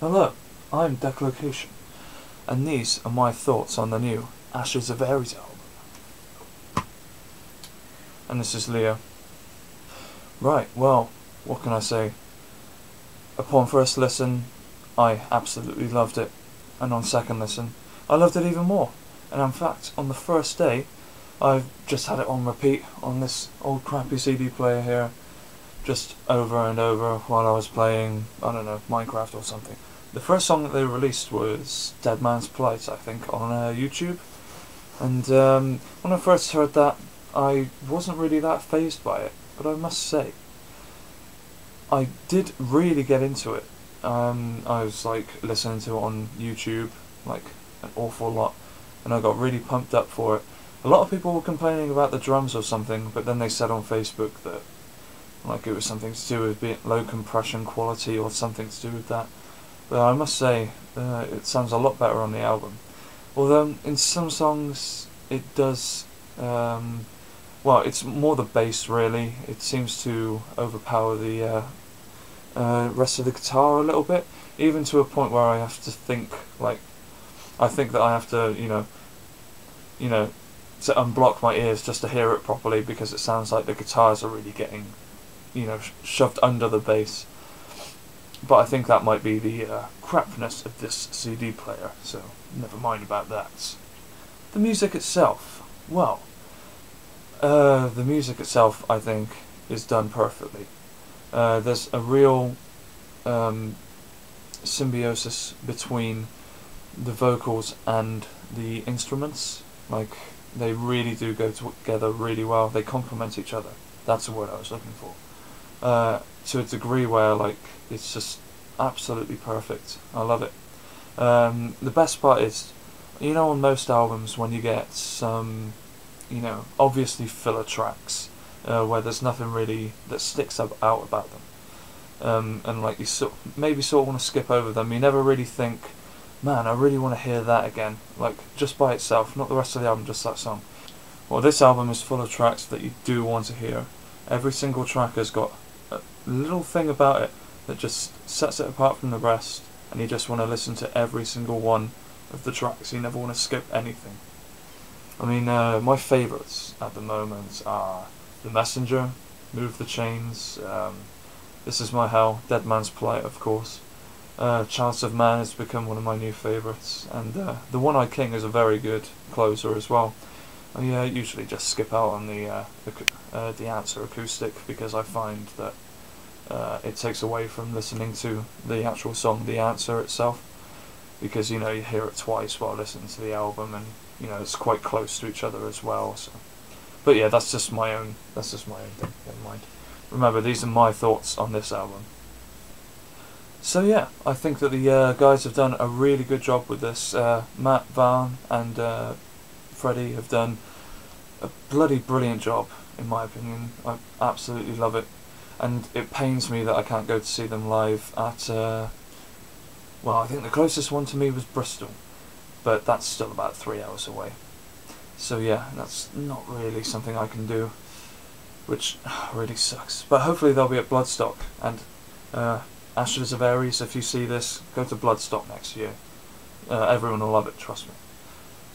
Hello, I'm Declocation, and these are my thoughts on the new Ashes of Ares album. And this is Leo. Right, well, what can I say? Upon first listen, I absolutely loved it, and on second listen, I loved it even more. And in fact, on the first day, I've just had it on repeat on this old crappy CD player here, just over and over while I was playing, I don't know, Minecraft or something. The first song that they released was Dead Man's Plight, I think, on uh, YouTube. And um, when I first heard that, I wasn't really that phased by it, but I must say, I did really get into it. Um, I was like listening to it on YouTube, like an awful lot, and I got really pumped up for it. A lot of people were complaining about the drums or something, but then they said on Facebook that like it was something to do with low compression quality or something to do with that. But I must say, uh, it sounds a lot better on the album. Although in some songs it does, um, well, it's more the bass really. It seems to overpower the uh, uh, rest of the guitar a little bit, even to a point where I have to think like, I think that I have to, you know, you know, to unblock my ears just to hear it properly because it sounds like the guitars are really getting, you know, sh shoved under the bass but I think that might be the uh, crapness of this CD player, so never mind about that. The music itself, well, uh, the music itself, I think, is done perfectly. Uh, there's a real um, symbiosis between the vocals and the instruments. Like, they really do go together really well. They complement each other. That's the word I was looking for. Uh, to a degree where like it's just absolutely perfect. I love it. Um, the best part is, you know, on most albums when you get some, you know, obviously filler tracks uh, where there's nothing really that sticks out about them, um, and like you sort maybe sort of want to skip over them. You never really think, man, I really want to hear that again. Like just by itself, not the rest of the album, just that song. Well, this album is full of tracks that you do want to hear. Every single track has got a little thing about it that just sets it apart from the rest, and you just want to listen to every single one of the tracks. You never want to skip anything. I mean, uh, my favourites at the moment are The Messenger, Move the Chains, um, This Is My Hell, Dead Man's Plight, of course. Uh, Chalice of Man has become one of my new favourites, and uh, The One Eyed King is a very good closer as well. I uh, usually just skip out on the uh, the, uh, the answer acoustic because I find that uh, it takes away from listening to the actual song, the answer itself, because you know you hear it twice while listening to the album, and you know it's quite close to each other as well. So, but yeah, that's just my own. That's just my own thing. Never mind. Remember, these are my thoughts on this album. So yeah, I think that the uh, guys have done a really good job with this. Uh, Matt Vaughn and Freddie have done a bloody brilliant job, in my opinion. I absolutely love it, and it pains me that I can't go to see them live at. Uh, well, I think the closest one to me was Bristol, but that's still about three hours away. So yeah, that's not really something I can do, which really sucks. But hopefully they'll be at Bloodstock and uh, Ashes of Ares. If you see this, go to Bloodstock next year. Uh, everyone will love it, trust me.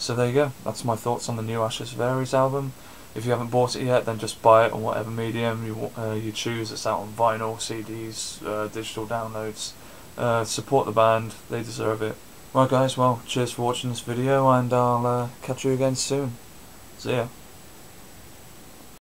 So there you go, that's my thoughts on the new Ashes of Ares album. If you haven't bought it yet, then just buy it on whatever medium you uh, you choose. It's out on vinyl, CDs, uh, digital downloads. Uh, support the band, they deserve it. Right guys, well, cheers for watching this video and I'll uh, catch you again soon. See ya.